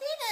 ที่ไหน